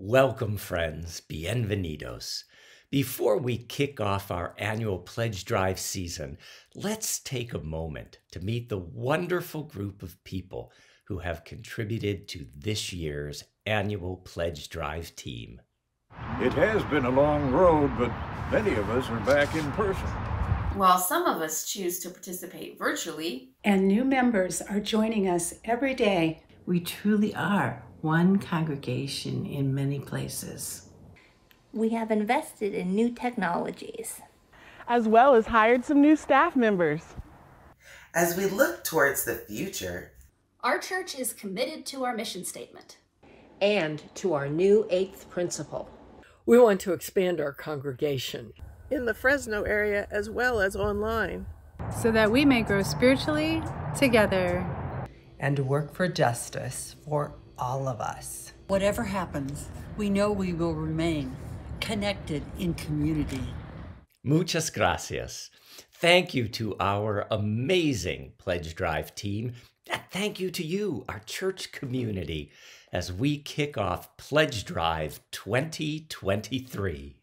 Welcome, friends. Bienvenidos. Before we kick off our annual pledge drive season, let's take a moment to meet the wonderful group of people who have contributed to this year's annual pledge drive team. It has been a long road, but many of us are back in person. While some of us choose to participate virtually, and new members are joining us every day. We truly are one congregation in many places. We have invested in new technologies, as well as hired some new staff members. As we look towards the future, our church is committed to our mission statement and to our new eighth principle. We want to expand our congregation in the Fresno area as well as online so that we may grow spiritually together and work for justice for all of us. Whatever happens, we know we will remain connected in community. Muchas gracias. Thank you to our amazing Pledge Drive team. And thank you to you, our church community, as we kick off Pledge Drive 2023.